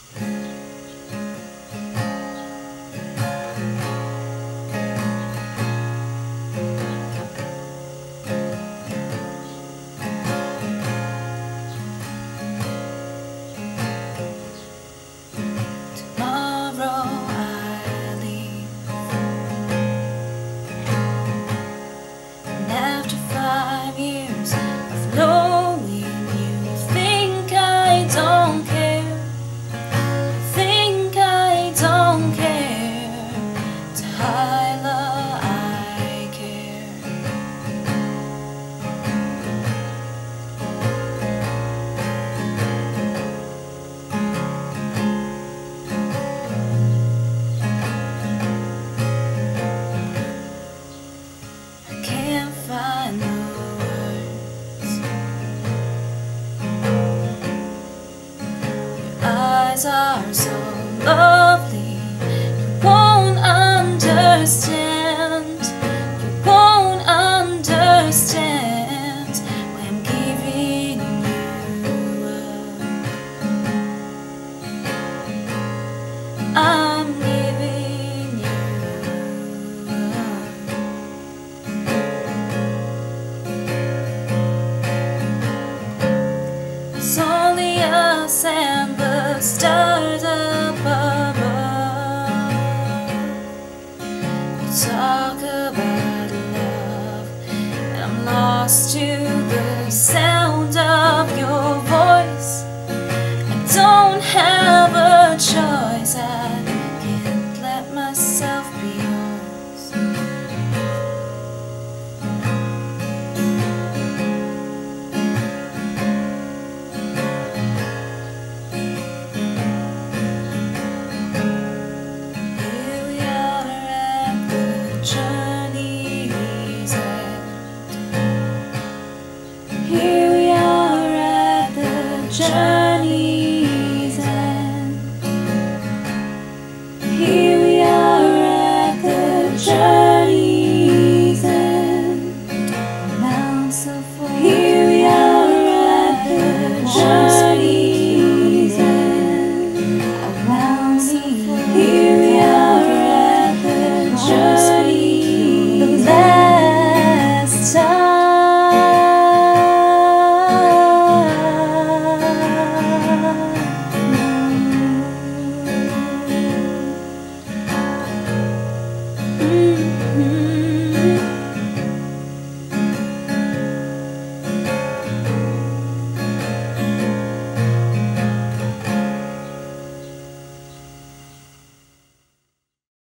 Tomorrow T'hy'la I care. I can't find the words. Your eyes are so understand. You won't understand when I'm giving you up. I'm giving you up. It's only us and the stars. lost to the sound of journey.